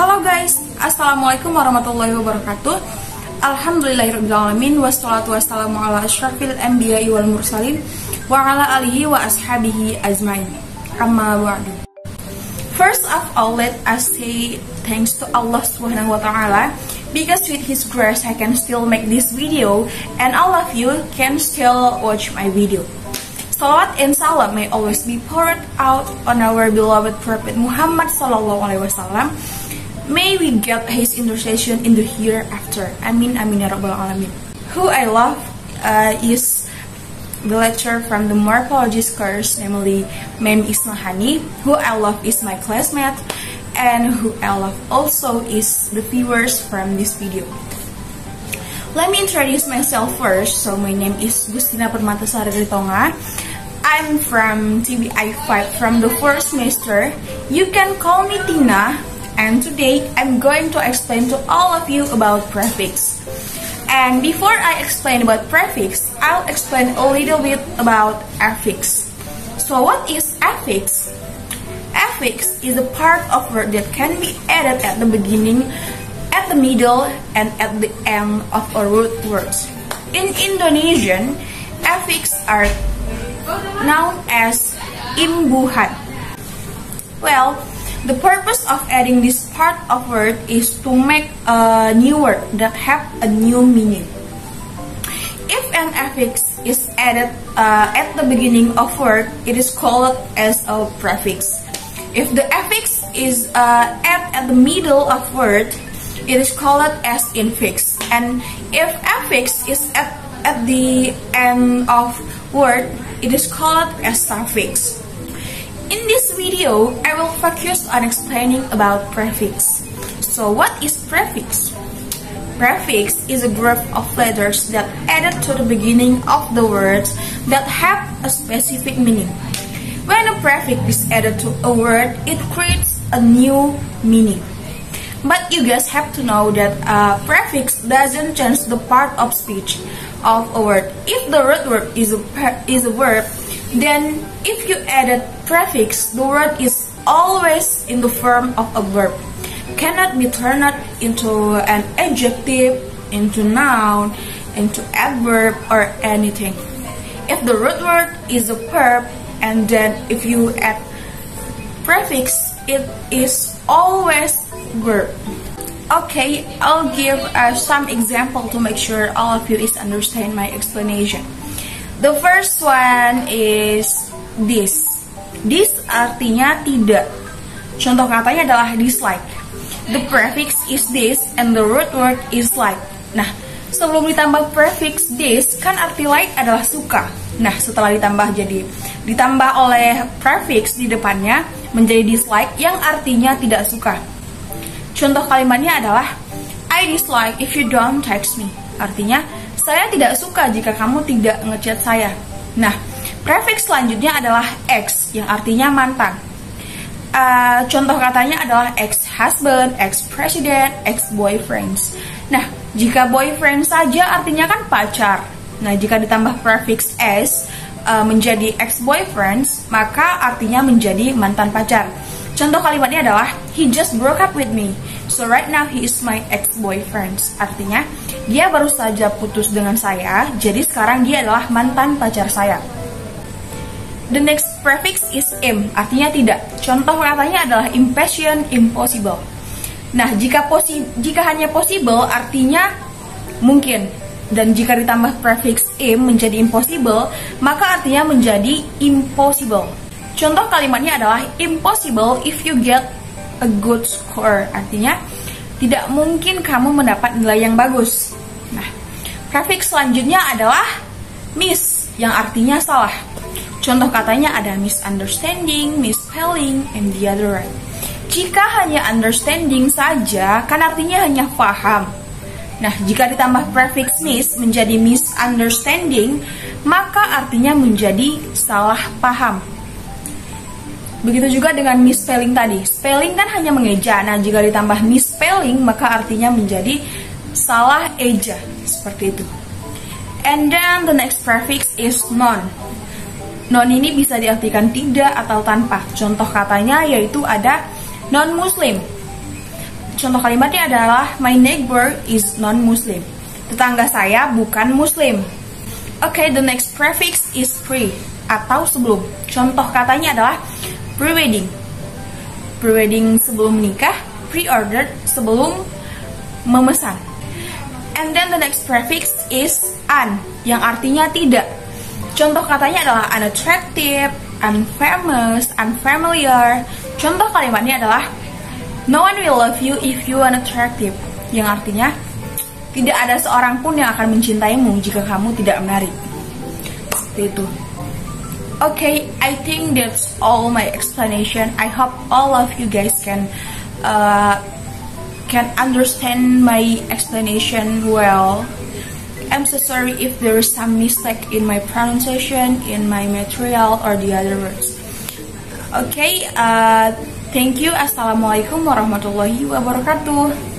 Halo guys, Assalamualaikum warahmatullahi wabarakatuh. Alhamdulillahirrahmanirrahim Wassalatu wassalamu ala ashrafil anbiya wal mursalin Wa ala alihi wa ashabihi azmain Amma wa'adu First of all, let us say thanks to Allah subhanahu wa ta'ala. Because with His grace, I can still make this video And all of you can still watch my video. Salawat and salam may always be poured out on our beloved Prophet Muhammad Sallallahu Alaihi Wasallam May we get his intercession in the hereafter. Amin, amin, ya rabbal alamin. Who I love uh, is the lecturer from the morphology course, namely Mem Ismahani. Who I love is my classmate, and who I love also is the viewers from this video. Let me introduce myself first. So my name is Gustina Permatasari Tonga. I'm from TBI 5 from the first semester. You can call me Tina and today I'm going to explain to all of you about prefix. And before I explain about prefix, I'll explain a little bit about affix. So what is affix? Affix is a part of word that can be added at the beginning, at the middle, and at the end of a root word. In Indonesian, affix are known as imbuhan. Well, the purpose of adding this part of word is to make a new word that have a new meaning. If an affix is added uh, at the beginning of word, it is called as a prefix. If the affix is uh, added at the middle of word, it is called as infix. And if affix is at, at the end of word, it is called as suffix. In this video, I will focus on explaining about prefix. So what is prefix? Prefix is a group of letters that added to the beginning of the words that have a specific meaning. When a prefix is added to a word, it creates a new meaning. But you guys have to know that a prefix doesn't change the part of speech of a word. If the root word is a, is a verb, then if you add a prefix, the word is always in the form of a verb. Cannot be turned into an adjective, into noun, into adverb or anything. If the root word is a verb and then if you add prefix, it is always verb. Okay, I'll give uh, some example to make sure all of you is understand my explanation. The first one is this. This artinya tidak. Contoh katanya adalah dislike. The prefix is this and the root word is like. Nah, sebelum ditambah prefix this kan arti like adalah suka. Nah, setelah ditambah jadi ditambah oleh prefix di depannya menjadi dislike yang artinya tidak suka. Contoh kalimatnya adalah I dislike if you don't text me. Artinya saya tidak suka jika kamu tidak ngechat saya. Nah, prefix selanjutnya adalah ex yang artinya mantan. Uh, contoh katanya adalah ex-husband, ex-president, ex-boyfriends. Nah, jika boyfriend saja artinya kan pacar. Nah, jika ditambah prefix s uh, menjadi ex-boyfriends, maka artinya menjadi mantan pacar. Contoh kalimatnya adalah He just broke up with me So right now he is my ex-boyfriend. Artinya dia baru saja putus dengan saya Jadi sekarang dia adalah mantan pacar saya. The next prefix is im Artinya tidak. Contoh katanya adalah impatient, impossible. Nah jika, posi jika hanya possible artinya mungkin. Dan jika ditambah prefix im menjadi impossible, maka artinya menjadi impossible. Contoh kalimatnya adalah impossible if you get a good score. Artinya tidak mungkin kamu mendapat nilai yang bagus. Nah, prefix selanjutnya adalah miss yang artinya salah. Contoh katanya ada misunderstanding, misspelling, and the other. Jika hanya understanding saja, kan artinya hanya paham. Nah, jika ditambah prefix miss menjadi misunderstanding, maka artinya menjadi salah paham. Begitu juga dengan misspelling tadi. Spelling kan hanya mengeja. Nah, jika ditambah misspelling maka artinya menjadi salah eja. Seperti itu. And then the next prefix is non. Non ini bisa diartikan tidak atau tanpa. Contoh katanya yaitu ada non-muslim. contoh kalimatnya adalah My neighbor is non-Muslim. Tetangga saya bukan Muslim. Oke, okay, the next prefix is pre atau sebelum. Contoh katanya adalah pre-wedding. Pre-wedding sebelum menikah, pre-order sebelum memesan. And then the next prefix is un, yang artinya tidak. Contoh katanya adalah unattractive, unfamous, unfamiliar. Contoh kalimatnya adalah No one will love you if you unattractive, yang artinya tidak ada seorang pun yang akan mencintaimu jika kamu tidak menarik. Seperti itu. Okay, I think that's all my explanation. I hope all of you guys can uh, can understand my explanation well. I'm so sorry if there is some mistake in my pronunciation, in my material, or the other words. Okay, uh, Thank you. Assalamualaikum warahmatullahi wabarakatuh.